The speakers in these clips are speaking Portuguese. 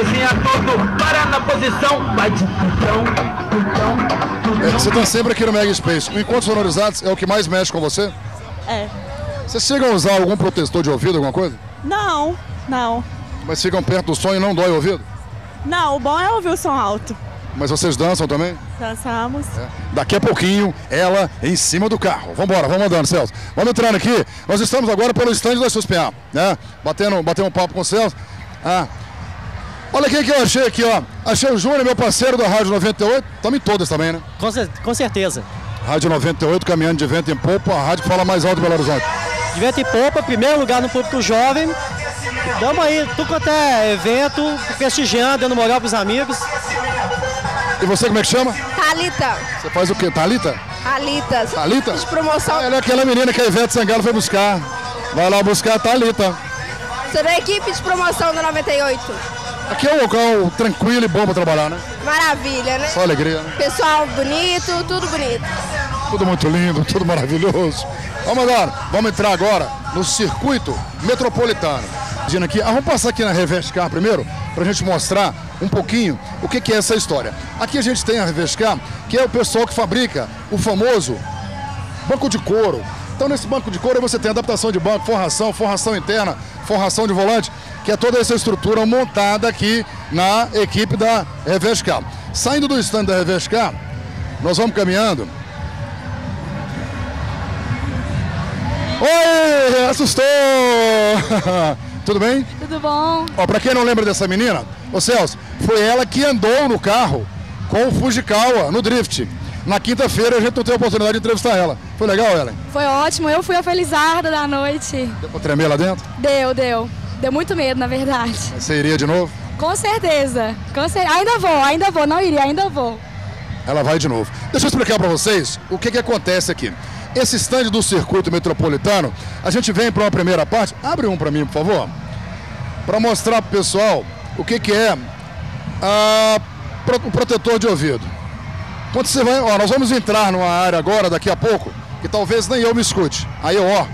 cabecinha tudo, para na posição, vai de tutão, tutão, É, você está sempre aqui no Mega Space. O Encontro Sonorizados é o que mais mexe com você? É. Vocês chegam a usar algum protetor de ouvido, alguma coisa? Não, não. Mas ficam perto do som e não dói o ouvido? Não, o bom é ouvir o som alto. Mas vocês dançam também? Dançamos. Daqui a pouquinho, ela em cima do carro. Vambora, vamos andando, Celso. Vamos entrando aqui. Nós estamos agora pelo estande da SUSPA, né? Batendo, batendo um papo com o Celso. Ah. Olha quem que eu achei aqui, ó. Achei o Júnior, meu parceiro da Rádio 98. Estamos em todas também, né? Com, cer- com certeza. Rádio 98, caminhando de vento em popa, a rádio fala mais alto do Belo Horizonte. De vento e popa, primeiro lugar no público jovem. Damos aí tudo quanto é evento, prestigiando, dando moral pros amigos. E você, como é que chama? Thalita. Você faz o quê? Thalita? Thalita. Thalita? De promoção. Ah, ela é aquela menina que a Ivete Sangalo foi buscar. Vai lá buscar a Thalita. Sou da equipe de promoção da 98. Aqui é um local tranquilo e bom para trabalhar, né? Maravilha, né? Só alegria, né? Pessoal bonito, tudo bonito. Tudo muito lindo, tudo maravilhoso. Vamos agora, vamos entrar agora no circuito metropolitano. Dizendo aqui, ah, vamos passar aqui na Revescar primeiro, para a gente mostrar um pouquinho o que, que é essa história. Aqui a gente tem a Revescar, que é o pessoal que fabrica o famoso banco de couro. Então nesse banco de couro você tem adaptação de banco, forração, forração interna, forração de volante, que é toda essa estrutura montada aqui na equipe da Revescar. Saindo do stand da Revescar, nós vamos caminhando Oi, assustou! Tudo bem? Tudo bom? Ó, pra quem não lembra dessa menina, ô Celso, foi ela que andou no carro com o Fujikawa no drift. Na quinta-feira a gente não teve a oportunidade de entrevistar ela. Foi legal, Ellen? Foi ótimo. Eu fui a felizarda da noite. Deu pra tremer lá dentro? Deu, deu. Deu muito medo, na verdade. Você iria de novo? Com certeza. Com cer... Ainda vou, ainda vou. Não iria, ainda vou. Ela vai de novo. Deixa eu explicar pra vocês o que, que acontece aqui. Esse stand do circuito metropolitano, a gente vem para uma primeira parte. Abre um para mim, por favor. Para mostrar pro pessoal o que, que é a, pro- o protetor de ouvido. Quando você vai, ó, nós vamos entrar numa área agora, daqui a pouco, que talvez nem eu me escute. Aí eu, ó,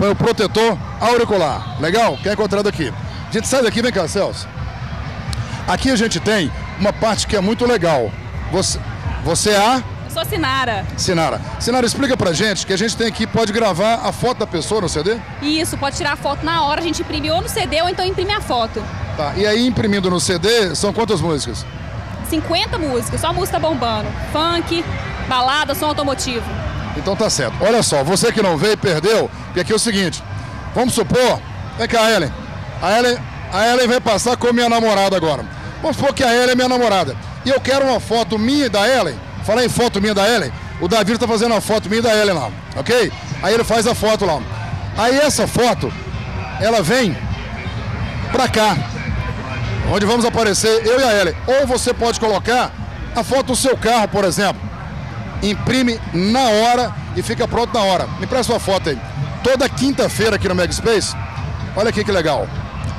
põe o protetor auricular. Legal? Quer encontrar daqui? A gente sai daqui, vem cá, Celso. Aqui a gente tem uma parte que é muito legal. Você, você é a Eu sou Sinara. Sinara. Sinara, explica pra gente que a gente tem aqui, pode gravar a foto da pessoa no CD? Isso, pode tirar a foto na hora, a gente imprime ou no CD ou então imprime a foto. Tá. E aí, imprimindo no CD, são quantas músicas? 50 músicas, só música bombando. Funk, balada, som automotivo. Então tá certo. Olha só, você que não veio e perdeu, porque aqui é o seguinte. Vamos supor. Vem cá, Ellen. A Ellen, a Ellen vai passar com minha namorada agora. Vamos supor que a Ellen é minha namorada. E eu quero uma foto minha e da Ellen. Falar em foto minha da Ellen. O Davi tá fazendo uma foto minha e da Ellen lá. Ok? Aí ele faz a foto lá. Aí essa foto, ela vem pra cá. Onde vamos aparecer eu e a Ellen. Ou você pode colocar a foto do seu carro, por exemplo imprime na hora e fica pronto na hora. Me presta uma foto aí. Toda quinta-feira aqui no Mega Space, olha aqui que legal.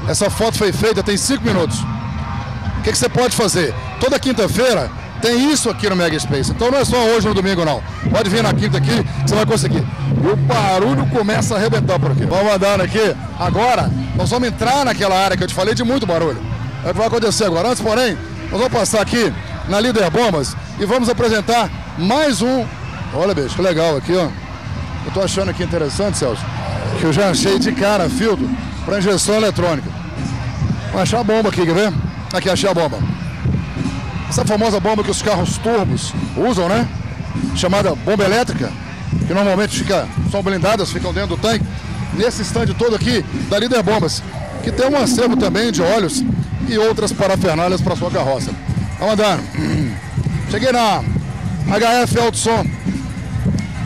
Essa foto foi feita tem cinco minutos. O que, que você pode fazer? Toda quinta-feira tem isso aqui no Mega Space. Então não é só hoje no domingo, não. Pode vir na quinta aqui você vai conseguir. E o barulho começa a arrebentar por aqui. Vamos andando aqui. Agora, nós vamos entrar naquela área que eu te falei de muito barulho. É o que vai acontecer agora. Antes, porém, nós vamos passar aqui na Líder Bombas e vamos apresentar mais um. Olha, bicho, que legal aqui, ó. Eu tô achando aqui interessante, Celso, que eu já achei de cara filtro para injeção eletrônica. Vou achar a bomba aqui, quer ver? Aqui, achei a bomba. Essa famosa bomba que os carros turbos usam, né? Chamada bomba elétrica, que normalmente fica, são blindadas, ficam dentro do tanque. Nesse stand todo aqui da Líder Bombas, que tem um acervo também de óleos e outras parafernálias para sua carroça. Vamos andando. Cheguei na HF Autosom.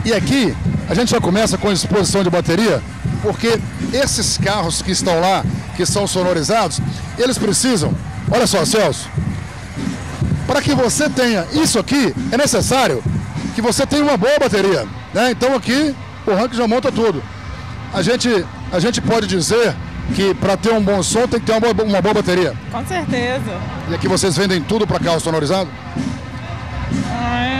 E aqui a gente já começa com exposição de bateria, porque esses carros que estão lá, que são sonorizados, eles precisam, olha só, Celso, para que você tenha isso aqui, é necessário que você tenha uma boa bateria. Né? Então aqui o rank já monta tudo. A gente, a gente pode dizer que para ter um bom som tem que ter uma boa, uma boa bateria. Com certeza. E aqui vocês vendem tudo para carro sonorizado?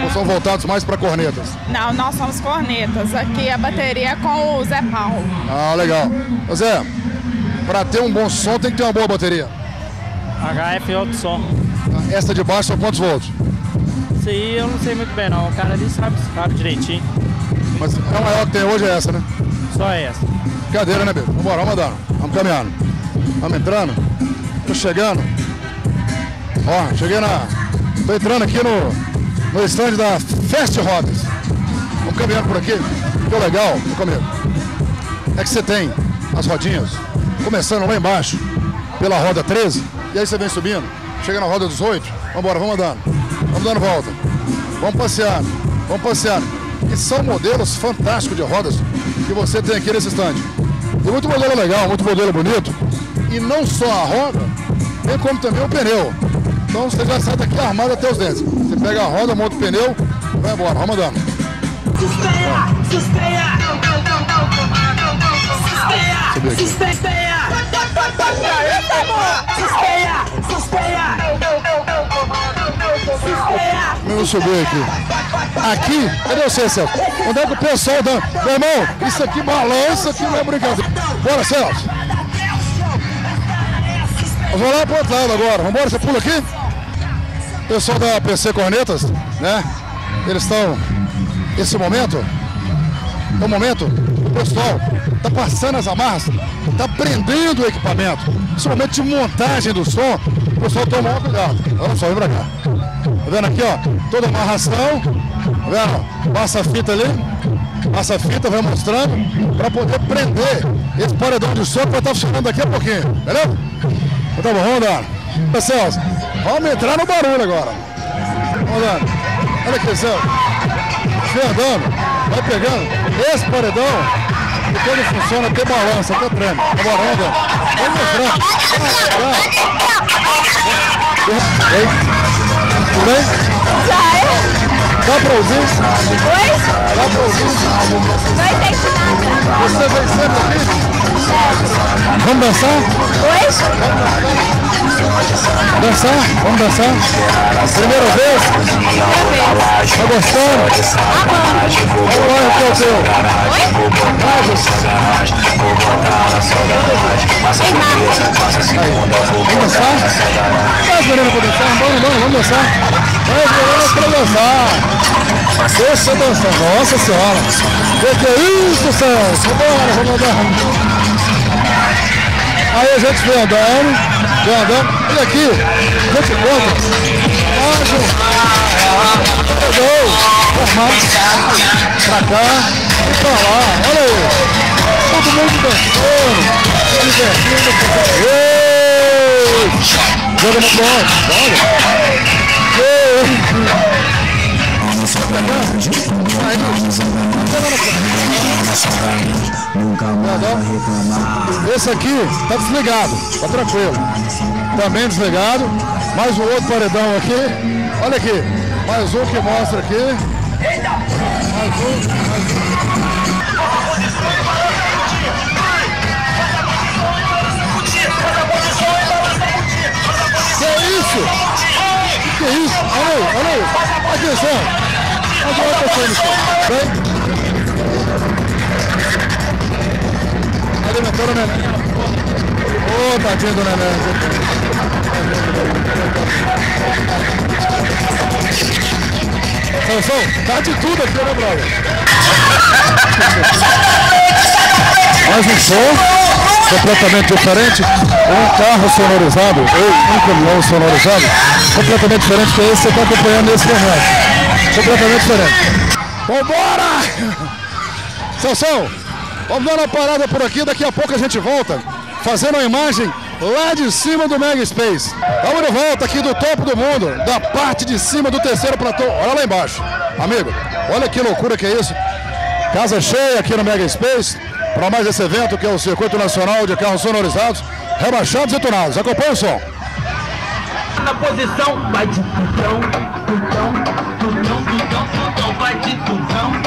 Ou são voltados mais para cornetas? Não, nós somos cornetas. Aqui a bateria é com o Zé Paulo. Ah, legal. Ô Zé, para ter um bom som tem que ter uma boa bateria. HF alto som. Essa de baixo são quantos volts? Isso aí eu não sei muito bem não. O cara ali sabe, sabe direitinho. Mas a maior que tem hoje é essa, né? Só essa. Cadeira, né, Bebo? Vambora, vamos andando. Vamos caminhando. Vamos entrando. Tô chegando. Ó, cheguei na. Tô entrando aqui no, no stand da Fast Rodas. Vamos caminhando por aqui. É legal, meu comigo. É que você tem as rodinhas começando lá embaixo, pela roda 13, e aí você vem subindo, chega na roda 18, vambora, vamos andando. Vamos dando volta. Vamos passear. Vamos passear. E são modelos fantásticos de rodas que você tem aqui nesse stand. Tem muito modelo legal, muito modelo bonito. E não só a roda, bem como também o pneu. Então você já sai daqui armado até os dentes. Você pega a roda, monta o pneu, vai embora, vamos andando. Subir aqui. Vamos subir aqui. Aqui, cadê você, Celso? Onde é que o pessoal dá? Meu irmão, isso aqui balança, aqui não é brincadeira. Bora, Celso. Vamos lá pro outro lado agora. Vambora, você pula aqui? Pessoal da PC Cornetas, né? Eles estão. Esse momento é o momento o pessoal tá passando as amarras, tá prendendo o equipamento. Esse momento de montagem do som, o pessoal toma cuidado. Olha só, vem pra cá. Tá vendo aqui, ó? Toda amarração. Tá vendo? Passa a fita ali. Passa a fita, vai mostrando. Pra poder prender esse paredão de que vai estar funcionando daqui a pouquinho. Beleza? Então tá bom, vamos andar. Celso, vamos entrar no barulho agora. Vamos andar. Olha aqui. Vem andando. Vai pegando. Esse paredão, que ele funciona, até balança, até treme. Vambora, vamos andando. Vamos mostrando. Vamos mostrando. Oi? Tudo bem? Dá pra ouvir? Oi? Dá pra ouvir? Não entendi nada. Você vem sempre aqui? Vamos dançar? Oi? Dançar? Vamos dançar? Primeira vez? Tá gostando? Qual é o que é o teu? Vamos dançar? Vai, menina, pra dançar? Vamos, vamos, vamos dançar. Vai, menina, pra dançar. Deixa dançar. Nossa senhora. Que que é isso, Celso? Vambora, vamos andar. Aí a gente vem andando, vem andando. Olha aqui, a gente conta. Um. Pegou. Formado. Pra cá e pra lá. Olha aí. Todo mundo dançando. Se divertindo. Joga no ponto. Olha. Esse aqui tá desligado, tá tranquilo. Também desligado. Mais um outro paredão aqui. Olha aqui, mais um que mostra aqui. Mais um, mais um. Aí, olha aí. Atenção. Olha o que acontecendo. Vem. Alimentando o neném. Ô, tadinho do neném. Sansão, tá de tudo aqui, né, brother? Mais um som completamente diferente. Um carro sonorizado, ou um caminhão sonorizado, completamente diferente que esse que você está acompanhando nesse momento. Completamente diferente. Vambora! Sansão, vamos dar uma parada por aqui, daqui a pouco a gente volta, fazendo a imagem lá de cima do Mega Space. Estamos de volta aqui do topo do mundo, da parte de cima do terceiro platô. Olha lá embaixo. Amigo, olha que loucura que é isso. Casa cheia aqui no Mega Space para mais esse evento que é o Circuito Nacional de Carros Sonorizados, rebaixados e tunados. Acompanhe o som. Na posição, vai de tutão, tutão, tutão, tutão, tutão, vai de tutão.